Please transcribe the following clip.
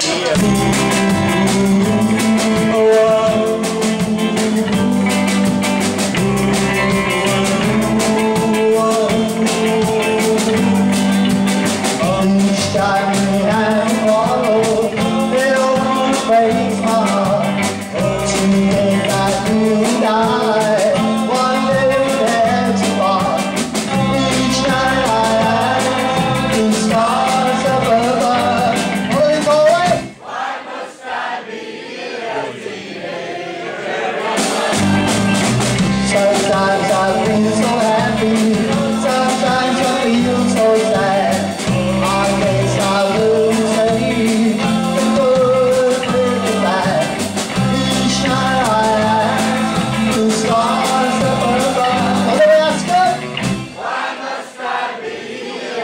Lady E.